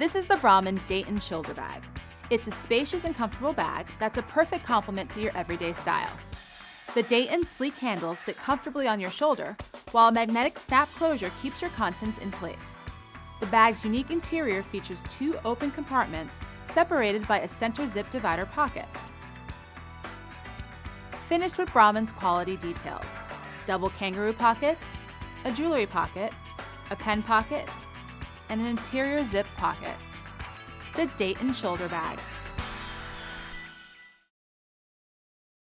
This is the Brahmin Dayton Shoulder Bag. It's a spacious and comfortable bag that's a perfect complement to your everyday style. The Dayton sleek handles sit comfortably on your shoulder, while a magnetic snap closure keeps your contents in place. The bag's unique interior features two open compartments separated by a center zip divider pocket. Finished with Brahmin's quality details. Double kangaroo pockets, a jewelry pocket, a pen pocket, and an interior zip pocket. The Dayton Shoulder Bag.